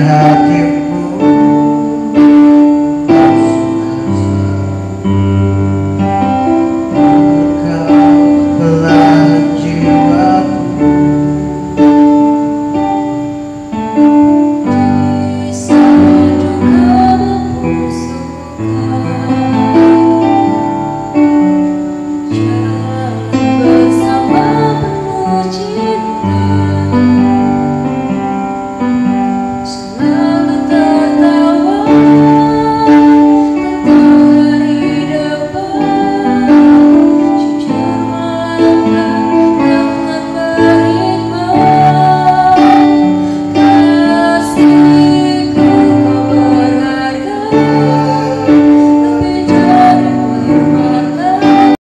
have